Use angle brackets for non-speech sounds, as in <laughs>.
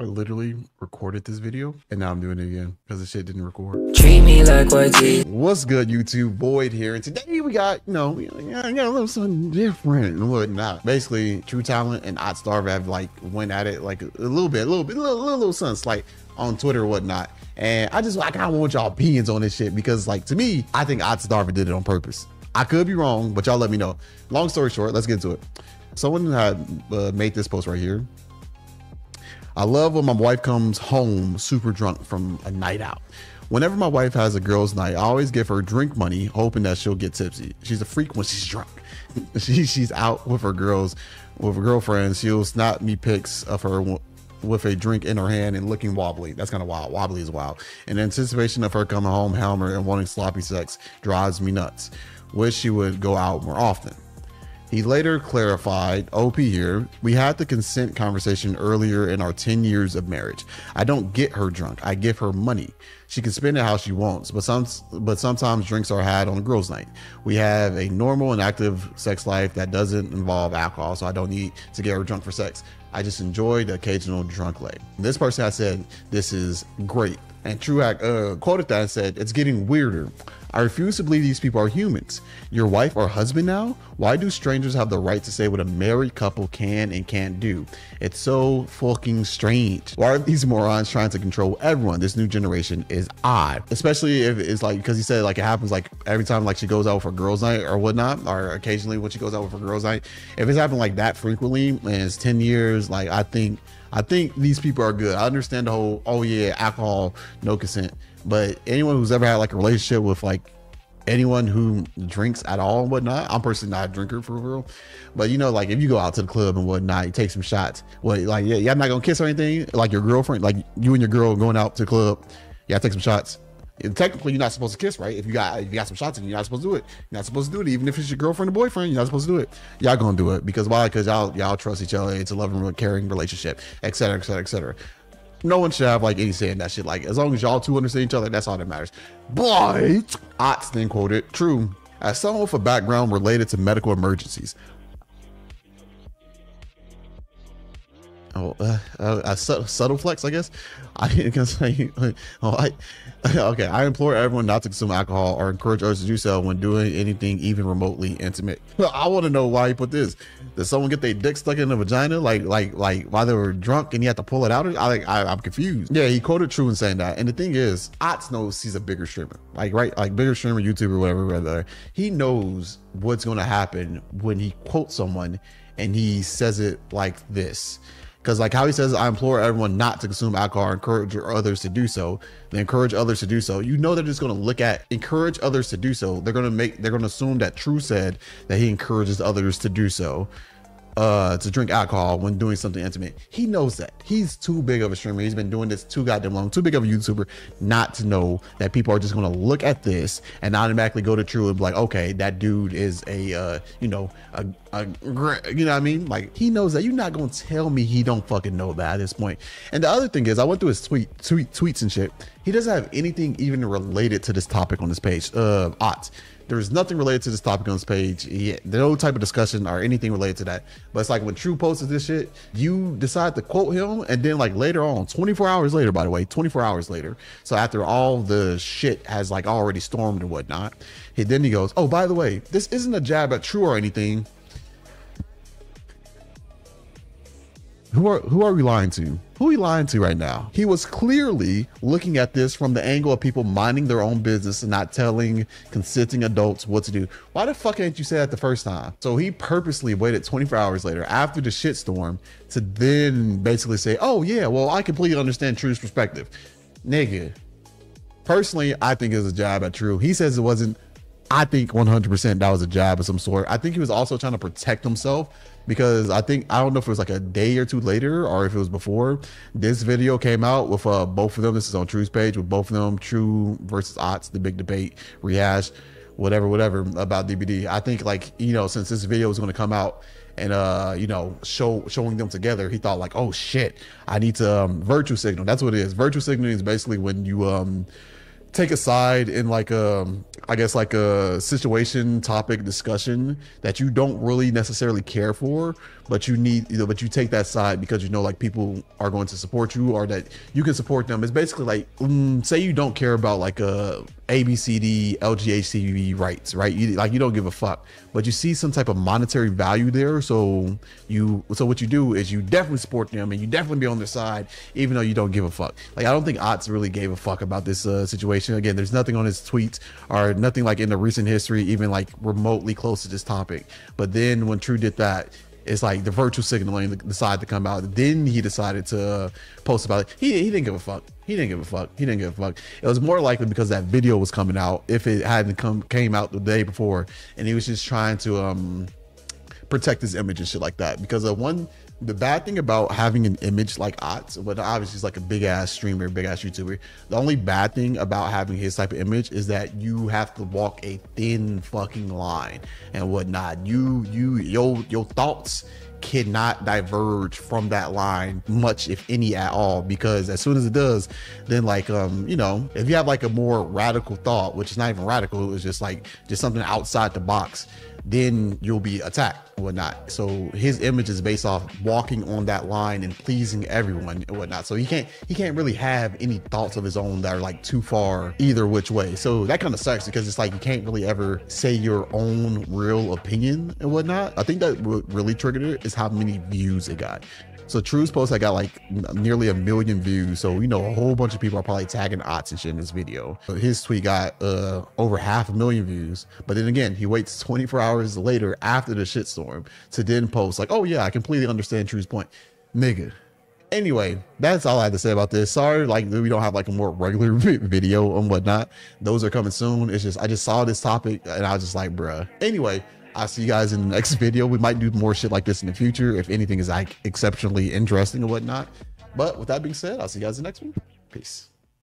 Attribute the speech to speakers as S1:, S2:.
S1: I literally recorded this video and now I'm doing it again because the shit didn't record.
S2: Treat me like YG.
S1: What's good, YouTube? Void here, and today we got, you know, we got, we got a little something different and whatnot. Basically, True Talent and Otzdarva have like went at it like a, a little bit, a little bit, a little, little, little something slight on Twitter or whatnot. And I just, I kind of want y'all opinions on this shit because, like, to me, I think Otzdarva did it on purpose. I could be wrong, but y'all let me know. Long story short, let's get into it. Someone had uh, made this post right here. I love when my wife comes home super drunk from a night out. Whenever my wife has a girls' night, I always give her drink money, hoping that she'll get tipsy. She's a freak when she's drunk. <laughs> she, she's out with her girls, with her girlfriends. She'll snap me pics of her w- with a drink in her hand and looking wobbly. That's kind of wild. Wobbly is wild. In anticipation of her coming home hammered and wanting sloppy sex drives me nuts. Wish she would go out more often. He later clarified, OP here, we had the consent conversation earlier in our 10 years of marriage. I don't get her drunk. I give her money. She can spend it how she wants, but some but sometimes drinks are had on girls' night. We have a normal and active sex life that doesn't involve alcohol, so I don't need to get her drunk for sex. I just enjoy the occasional drunk leg. This person has said this is great. And Truac uh, quoted that and said, It's getting weirder. I refuse to believe these people are humans. Your wife or husband now? Why do strangers have the right to say what a married couple can and can't do? It's so fucking strange. Why are these morons trying to control everyone? This new generation is odd. Especially if it's like, because he said like it happens like every time like she goes out for girls' night or whatnot, or occasionally when she goes out for girls' night. If it's happened like that frequently and it's 10 years, like I think I think these people are good. I understand the whole, oh yeah, alcohol, no consent. But anyone who's ever had like a relationship with like anyone who drinks at all and whatnot, I'm personally not a drinker for real. But you know, like if you go out to the club and whatnot, you take some shots. What like yeah, y'all not gonna kiss or anything? Like your girlfriend, like you and your girl going out to the club, yeah, take some shots. Technically, you're not supposed to kiss, right? If you got if you got some shots in, you're not supposed to do it. You're not supposed to do it, even if it's your girlfriend or boyfriend. You're not supposed to do it. Y'all gonna do it because why? Because y'all y'all trust each other. It's a loving, caring relationship, et cetera, et cetera, et cetera. No one should have like any saying that shit. Like as long as y'all two understand each other, that's all that matters. But Otz then quoted, "True." As someone with a background related to medical emergencies, oh, uh, uh, a subtle flex, I guess. I <laughs> can say, oh, I, <laughs> okay. I implore everyone not to consume alcohol or encourage others to do so when doing anything even remotely intimate. I want to know why he put this. Did someone get their dick stuck in the vagina, like, like, like while they were drunk, and he had to pull it out? I like, I, am confused. Yeah, he quoted True in saying that. And the thing is, Otz knows he's a bigger streamer, like, right, like bigger streamer, YouTuber, whatever, whatever. He knows what's going to happen when he quotes someone and he says it like this because like how he says i implore everyone not to consume alcohol encourage others to do so they encourage others to do so. You know they're just going to look at encourage others to do so. They're going to make they're going to assume that true said that he encourages others to do so uh to drink alcohol when doing something intimate. He knows that. He's too big of a streamer. He's been doing this too goddamn long, too big of a YouTuber not to know that people are just gonna look at this and automatically go to True and be like, okay, that dude is a uh, you know, a, a you know what I mean? Like he knows that. You're not gonna tell me he don't fucking know that at this point. And the other thing is I went through his tweet tweet tweets and shit. He doesn't have anything even related to this topic on this page. Uh Ott. There's nothing related to this topic on this page. Yeah, no type of discussion or anything related to that. But it's like when True posted this shit, you decide to quote him, and then like later on, 24 hours later, by the way, 24 hours later. So after all the shit has like already stormed and whatnot, he then he goes, "Oh, by the way, this isn't a jab at True or anything. Who are who are we lying to? Who are we lying to right now? He was clearly looking at this from the angle of people minding their own business and not telling consenting adults what to do. Why the fuck ain't you say that the first time? So he purposely waited 24 hours later after the shitstorm to then basically say, "Oh yeah, well I completely understand True's perspective." Nigga, personally, I think it was a jab at True. He says it wasn't. I think 100% that was a jab of some sort. I think he was also trying to protect himself because I think I don't know if it was like a day or two later or if it was before this video came out with uh, both of them. This is on True's page with both of them, True versus Otz, the big debate, rehash, whatever, whatever about DBD. I think like you know since this video was going to come out and uh you know show showing them together he thought like oh shit i need to um, signal that's what it is virtue signaling is basically when you um take a side in like a I guess like a situation topic discussion that you don't really necessarily care for, but you need you know, but you take that side because you know like people are going to support you or that you can support them. It's basically like mm, say you don't care about like a ABCD LGHTV rights, right? You like you don't give a fuck, but you see some type of monetary value there, so you so what you do is you definitely support them and you definitely be on their side, even though you don't give a fuck. Like I don't think Otz really gave a fuck about this uh, situation. Again, there's nothing on his tweets or nothing like in the recent history, even like remotely close to this topic. But then when True did that, it's like the virtual signaling decided to come out. Then he decided to post about it. He, he didn't give a fuck. He didn't give a fuck. He didn't give a fuck. It was more likely because that video was coming out. If it hadn't come came out the day before, and he was just trying to um protect his image and shit like that. Because uh, one the bad thing about having an image like Otz, but obviously he's like a big ass streamer, big ass YouTuber. The only bad thing about having his type of image is that you have to walk a thin fucking line and whatnot. You you your your thoughts cannot diverge from that line much if any at all because as soon as it does then like um you know if you have like a more radical thought which is not even radical it's just like just something outside the box then you'll be attacked and whatnot. So his image is based off walking on that line and pleasing everyone and whatnot. So he can't he can't really have any thoughts of his own that are like too far either which way. So that kind of sucks because it's like you can't really ever say your own real opinion and whatnot. I think that what really triggered it is how many views it got. So True's post I got like nearly a million views. So you know a whole bunch of people are probably tagging Otz and shit in this video. His tweet got uh over half a million views. But then again, he waits 24 hours later after the shitstorm to then post like, oh yeah, I completely understand True's point. Nigga. Anyway, that's all I had to say about this. Sorry, like we don't have like a more regular <laughs> video and whatnot. Those are coming soon. It's just I just saw this topic and I was just like, bruh. Anyway, I'll see you guys in the next <laughs> video. We might do more shit like this in the future if anything is like exceptionally interesting or whatnot. But with that being said, I'll see you guys in the next one. Peace.